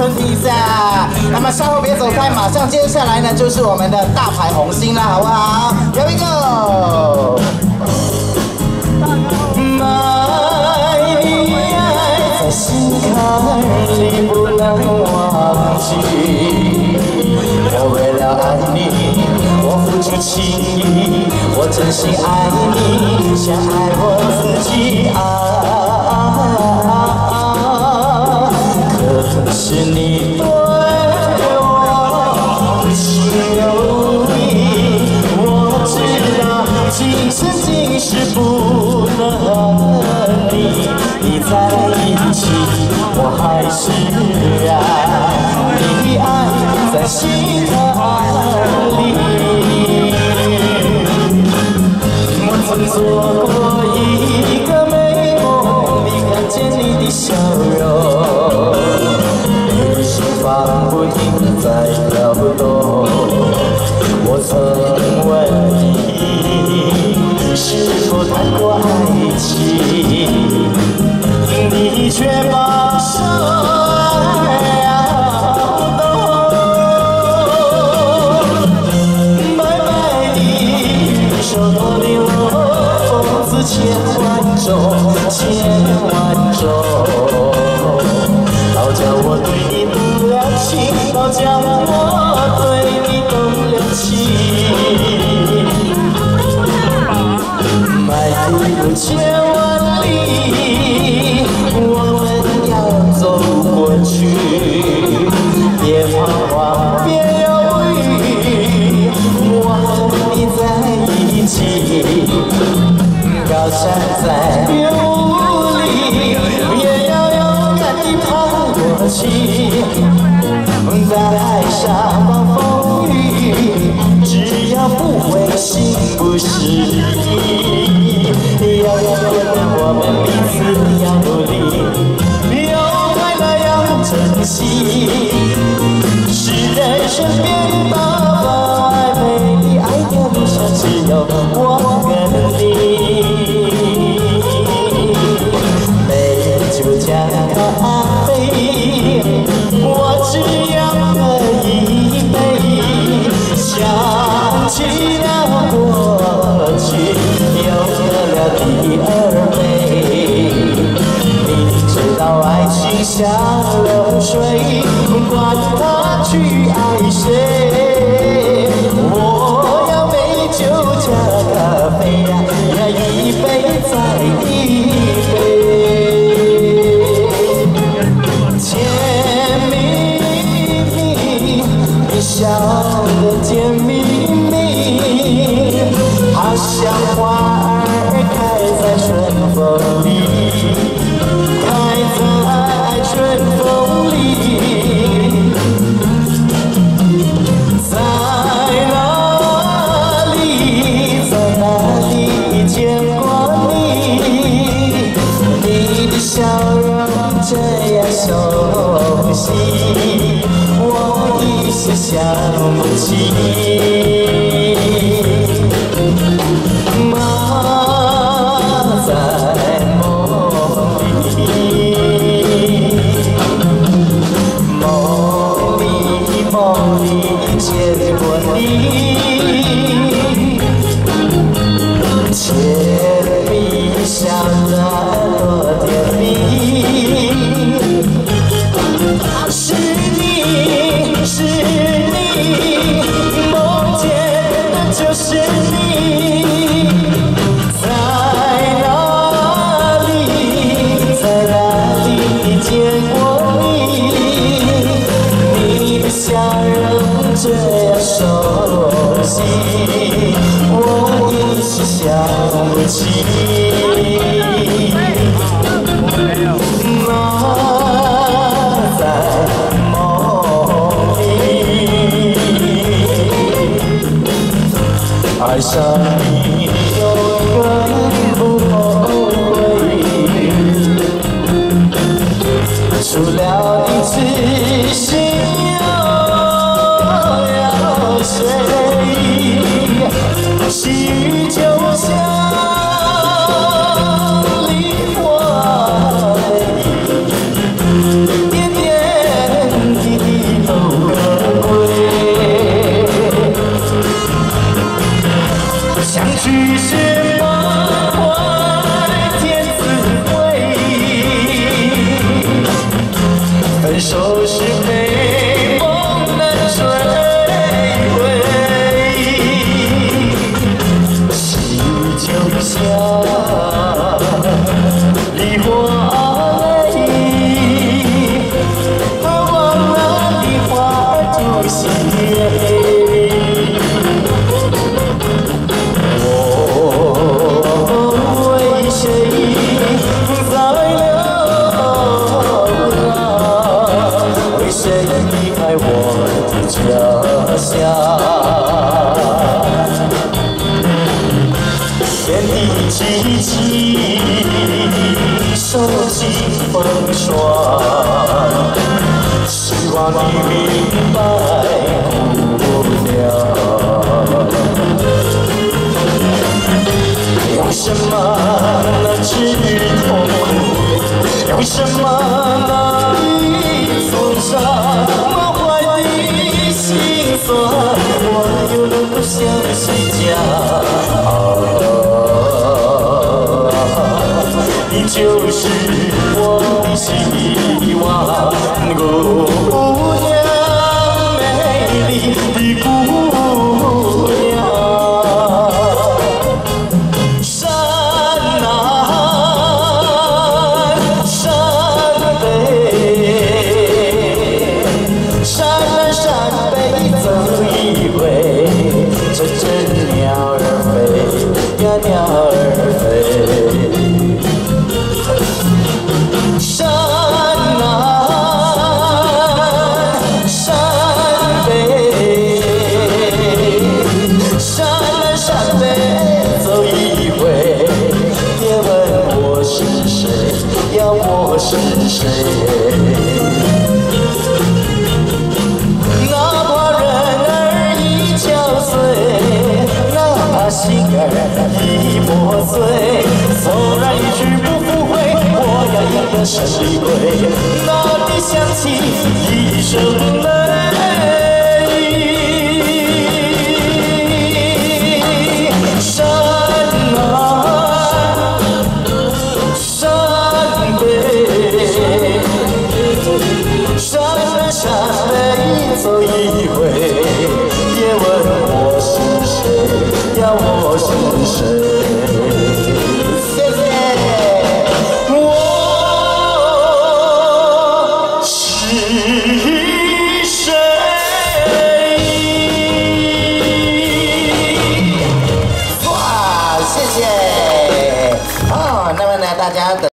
层披萨。那么稍后别走开，马上接下来呢就是我们的大牌红心了，好不好？Here we go。我，真心爱你，像爱我自己啊。是你。多的心房不停在跳动。高山再别无你也要勇敢地爬过去，在海上暴风雨，只要不灰心不失意，要要要我们彼此要努力，有快乐要珍惜，是人生像流水，管他去爱谁。我要美酒加咖啡呀，呀一杯再一杯，甜蜜蜜，你笑得甜蜜蜜，不起。是你在哪里在哪里见过你你的笑容这样熟悉我一时想不起。爱上你永远不后悔，除了一次心又有谁？细雨就相聚时梦怀天赐回忆分手。天地寂寂，受尽风霜，希望你明白不了。用什么来治痛苦？用什么就是我。的心谁呀？我是谁？哪怕人儿已憔悴，哪怕心儿已破碎，纵然一去不复回，我要要的是归。哪里想起一生的泪？